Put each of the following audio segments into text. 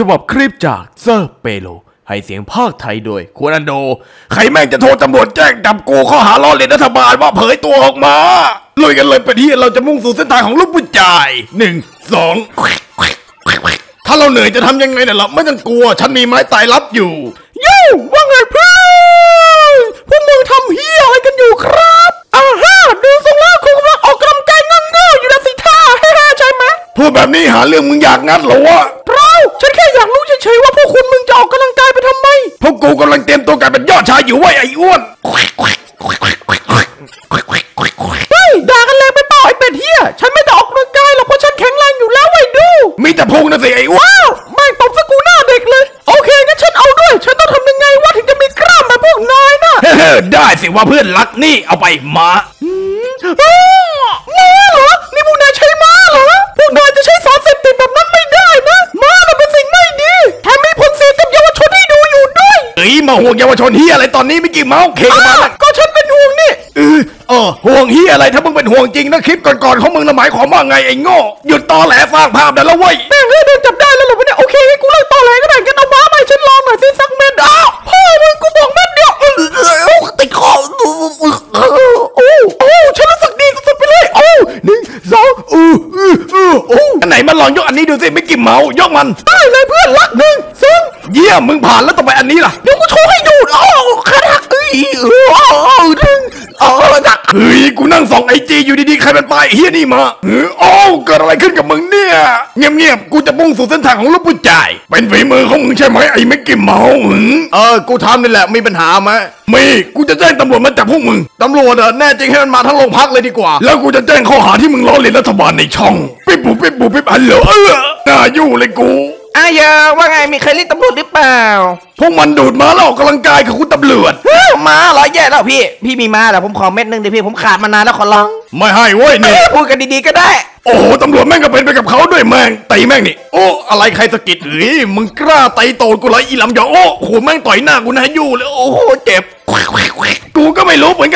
ฉบับคลิปจากเซอร์เปโล ให้เสียงภาคไทยโดยควรันโด ใครแม่งจะโทรตำรวจแจ้งจับกูข้อหาล้อเลียนรัฐบาลว่าเผยตัวออกมาลุยกันเลยไปที่เราจะมุ่งสู่เส้นทางของลูกผู้ชายหนึ่งสองถ้าเราเหนื่อยจะทำยังไงเนี่ยเราไม่ต้องกลัว ฉันมีไม้ตายรับอยู่ยูว่าไงเพื่อนพวกมึงทำเฮียอะไรกันอยู่ครับอ่าฮะดูทรงแล้วคุณกำลังออกกำลังกายงั่งๆอยู่นะสิท่าฮ่าใช่ไหมพูดแบบนี้หาเรื่องมึงอยากงัดเหรอวะ ฉยๆว่าพวกคุณมึงจะออกกำลังกายไปทำไม พวกกูกำลังเตรียมตัวกลายเป็นยอดชายอยู่ไว้ยไอ้อ้วนเฮ้ยด่ากันแรงไปเปล่าไอ้เป็ดเฮียฉันไม่ได้ออกกำลังกายหรอกเพราะฉันแข็งแรงอยู่แล้วไอ้ดู มีแต่พุงนะสิไอ้ว้าวแม่งตบสกูหน้าเด็กเลย โอเคงั้นฉันเอาด้วย ฉันต้องทำยังไงวะถึงจะมีกล้ามแบบพวกนายนะเฮ้ได้สิว่าเพื่อนรักนี่เอาไปมาม้า มาห่วงเยาวชนเฮียอะไรตอนนี้ไม่กี่เมาส์เคกันมาละก็ฉันเป็นห่วงนี่เออเออห่วงเฮียอะไรถ้ามึงเป็นห่วงจริงนะคลิปก่อนๆของมึงนะหมายความว่าไงไอ้โง่หยุดตอแหลสร้างภาพได้แล้วเว้ยแม่งเอ้ยโดนจับได้แล้วเหรอวะเนี่ยโอเคงั้นกูเลิกตอแหลก็ได้งั้นเอาม้ามาให้ฉันลองหน่อยสิสักเม็ดอ้าวพ่อมึงกูบอกเม็ดเดียวเออเออเออติดคอเออเออโอ้โอ้ฉันรู้สึกดีสุดๆไปเลยโอ้หนึ่งสองเออเออเออโอ้อันไหนมาลองยกอันนี้ดูสิไม่กี่เมาส์ยกมันได้เลยเพื่อนละหนึ่งสอง เยี่ยมมึงผ่านแล้วต่อไปอันนี้ล่ะเดี๋ยวกูโชว์ให้ดูโอ้ขาหักเอ้ยเออเออหนึ่งเออดักเฮ้ยกูนั่งส่องไอจีอยู่ดีๆใครเป็นป้ายเฮียนี่มาเออโอ้เกิดอะไรขึ้นกับมึงเนี่ยเงียบๆกูจะมุ่งสู่เส้นทางของลูกผู้ชายเป็นฝีมือของมึงใช่ไหมไอ้ไม่กี่เมาส์หึเออกูทำนี่แหละมีปัญหาไหมมีกูจะแจ้งตำรวจมาจับพวกมึงตำรวจแน่จริงให้มันมาทั้งโรงพักเลยดีกว่า แล้วกูจะแจ้งข้อหาที่มึงล้อเลียนรัฐบาลในช่องปิ๊บปุ๊บปิ๊บปุ๊บปิ๊บฮัลโหลเออน่าอยู่เลยกู อายาว่าไงมีใครเรียกตำรวจหรือเปล่า พวกมันดูดมาแล้วออกกำลังกายกับคุณตำรวจ เฮ้ยมาเหรอแย่แล้วพี่ พี่มีมาเหรอผมขอเม็ดหนึงดิพี่ผมขาดมานานแล้วขอลองไม่ให้เว้ยนี่ เอ้ยพูดกันดีๆก็ได้ โอ้โหตำรวจแม่งก็เป็นไปกับเขาด้วยแม่งตีแม่งนี่ โอ้อะไรใครสะกิดเฮ้ยมึงกล้าตีโตดกูเหรออีหลำหยองโอ้โหแม่งต่อยหน้ากูนะอยู่เลยโอ้โหเจ็บ กูก็ไม่รู้เหมือนกันเป็ดเฮีย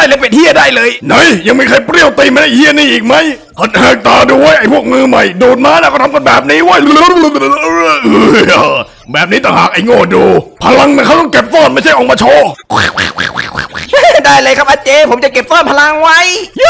ได้เลยเป็ดเฮียได้เลยไหนยังมีใครเปรี้ยวตีมันไอ้เฮียนี่อีกไหมหัดแหกตาดูไว้ไอ้พวกมือใหม่โดดมาแล้วก็ทำกันแบบนี้ไว้ยแบบนี้ต่างหากไอ้โง่ดู พลังมันเขาต้องเก็บซ่อนไม่ใช่ออกมาโชว์ได้เลยครับอาเจ ผมจะเก็บซ่อนพลังไว้เย